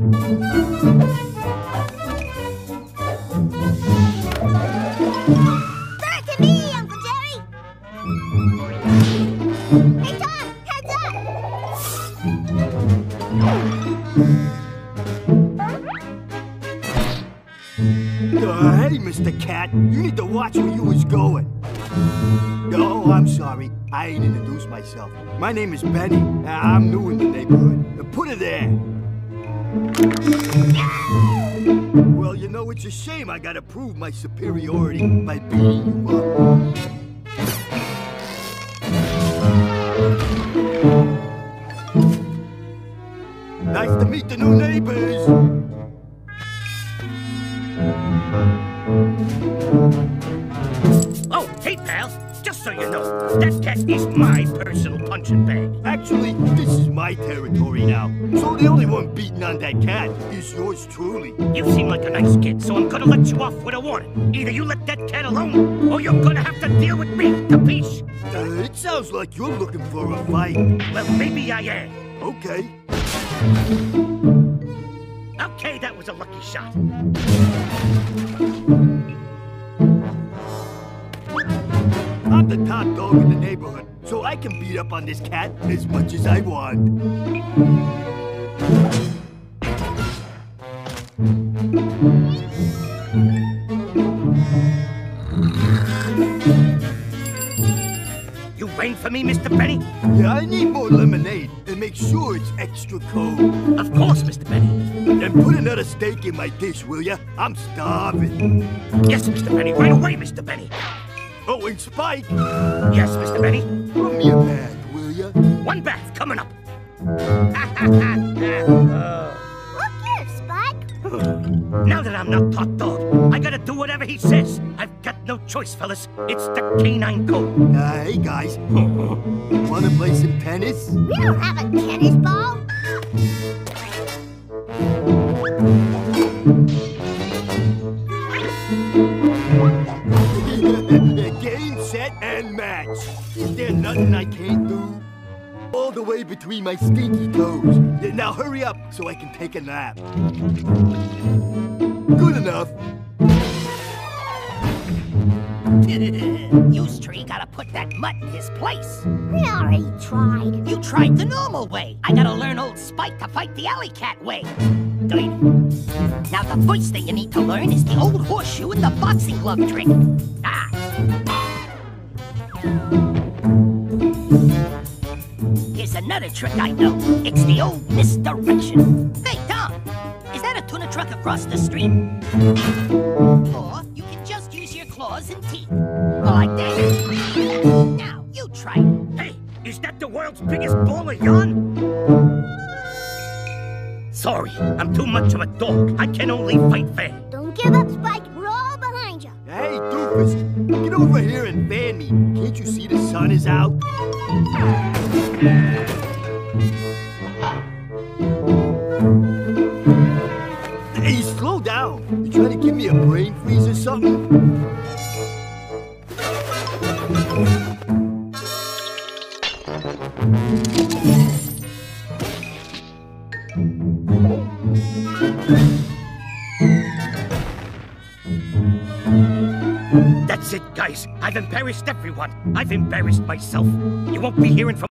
Back me, Uncle Jerry! Hey, Tom, heads Uh, hey, Mr. Cat, you need to watch where you was going. Oh, I'm sorry. I ain't introduced myself. My name is Benny. I'm new in the neighborhood. Put it there. Well, you know, it's a shame I gotta prove my superiority by beating you up. Nice to meet the new neighbors. Oh, hey, pal. Just so you know, that cat is my personal punching bag. Actually, this is my territory now. So the only one beating on that cat is yours truly. You seem like a nice kid, so I'm gonna let you off with a warning. Either you let that cat alone, or you're gonna have to deal with me, Capiche? Uh, it sounds like you're looking for a fight. Well, maybe I am. Okay. Okay, that was a lucky shot. I'm the top dog in the neighborhood, so I can beat up on this cat as much as I want. You waiting for me, Mr. Benny? Yeah, I need more lemonade, and make sure it's extra cold. Of course, Mr. Benny. Then put another steak in my dish, will ya? I'm starving. Yes, Mr. Benny. Right away, Mr. Benny. And Spike, Yes, Mr. Benny. throw me a bag, will ya? One bath coming up. Look here, Spike. now that I'm not top dog, I gotta do whatever he says. I've got no choice, fellas. It's the canine code. Uh, hey guys, wanna play some tennis? We don't have a tennis ball. Is there nothing I can't do? All the way between my stinky toes. Yeah, Now hurry up so I can take a nap. Good enough. Use tree gotta put that mutt in his place. We already tried. You tried the normal way. I gotta learn old Spike to fight the alley cat way. Dirty. Now the first thing you need to learn is the old horseshoe and the boxing glove trick. Ah. Here's another trick I know. It's the old misdirection. Hey, Tom, is that a tuna truck across the street? Or you can just use your claws and teeth. Like that. Now, you try it. Hey, is that the world's biggest ball of yarn? Sorry, I'm too much of a dog. I can only fight fair. Don't give up, Spike. We're all behind you. Hey, doofus, get over here sun is out? Hey, slow down. You trying to give me a brain freeze or something? That's it, guys. I've embarrassed everyone. I've embarrassed myself. You won't be hearing from